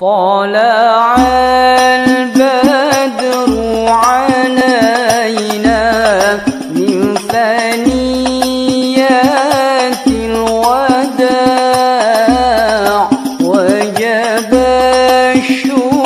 طلع البدر علينا من ثنيات الوداع وجب الشوق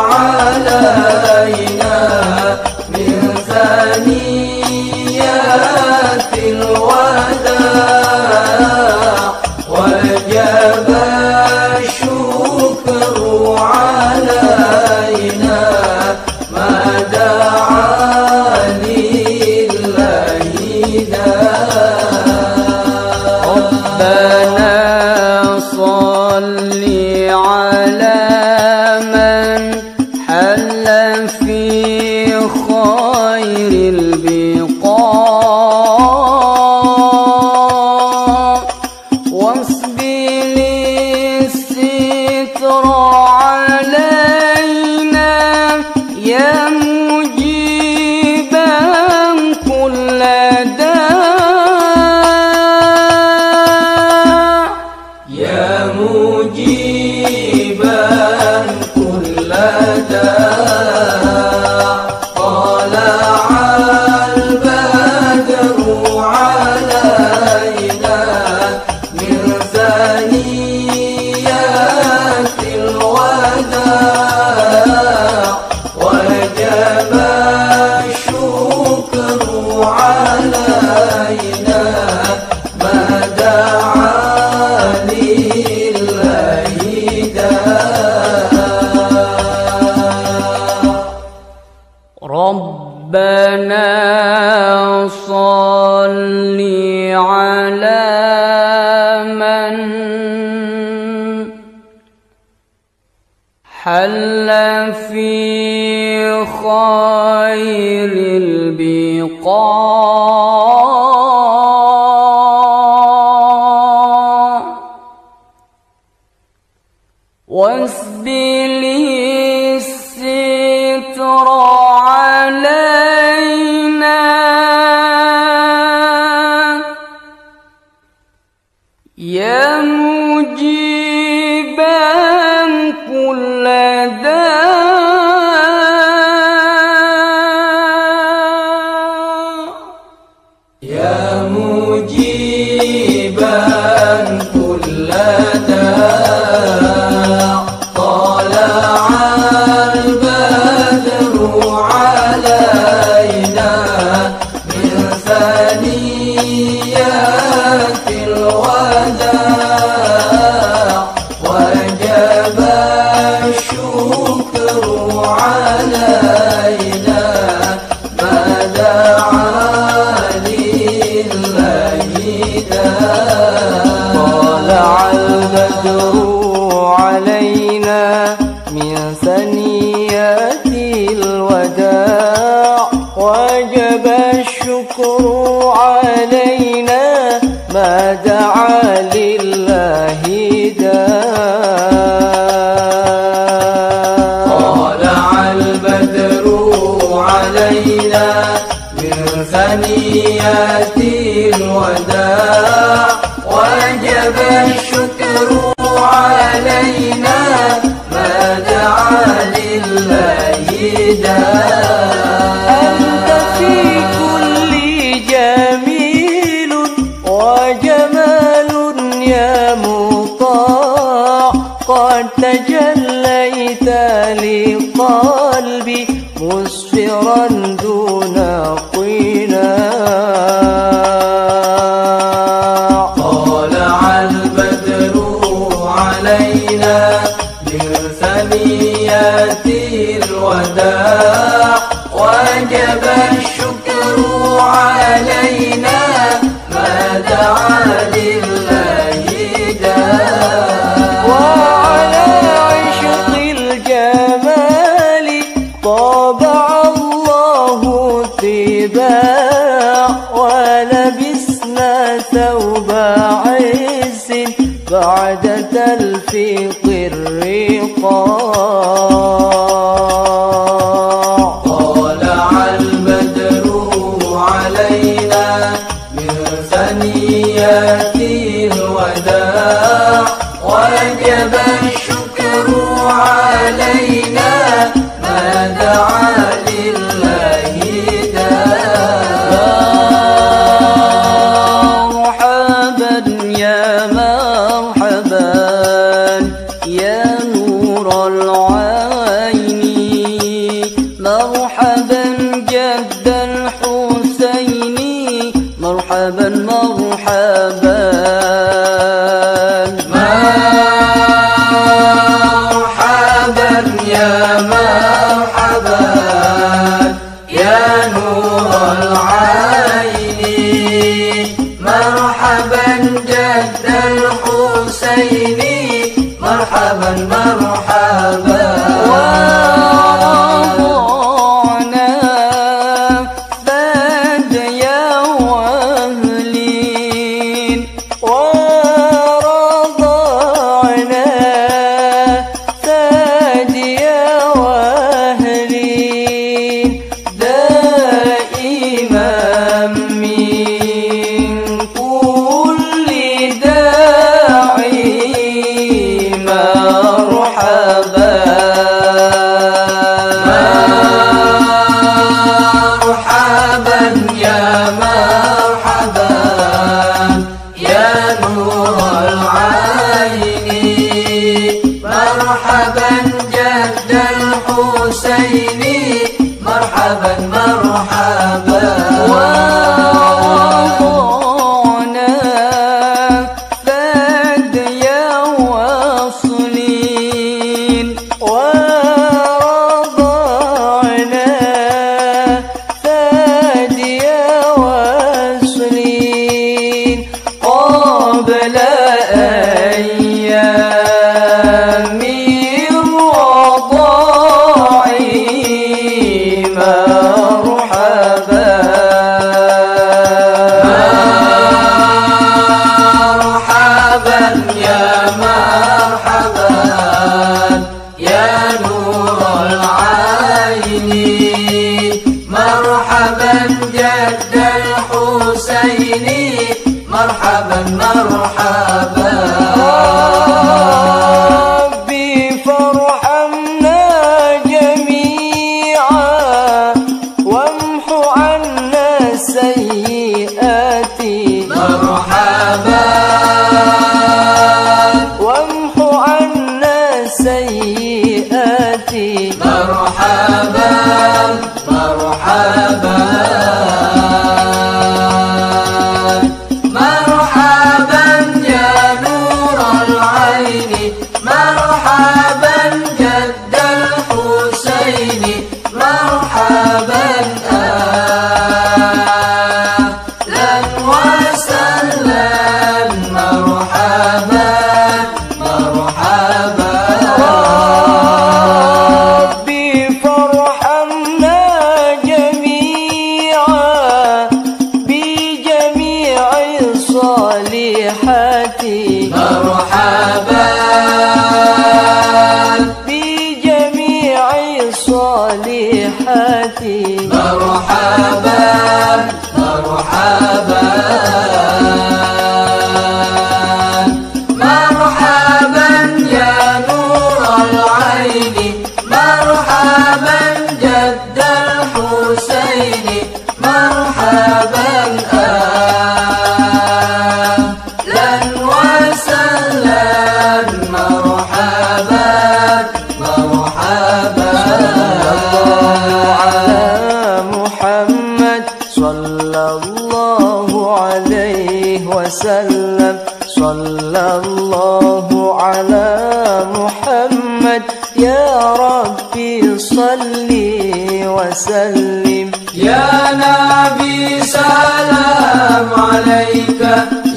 علينا ربنا صل على من حل في خير البقاء. واسبل وجب الشكر علينا ما دعا لله دا. طلع البدر علينا من ثنيات الوداع. وجب دون قناع طلع البدر علينا من ثنيات الوداع وجب الشهر حياتي الوداع وجب الشكر علينا ما دعا لله داع مرحبا يا مرحبا يا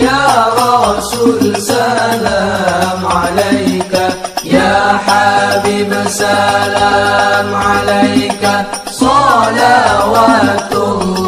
يا رسول سلام عليك يا حبيب سلام عليك. صلوات الله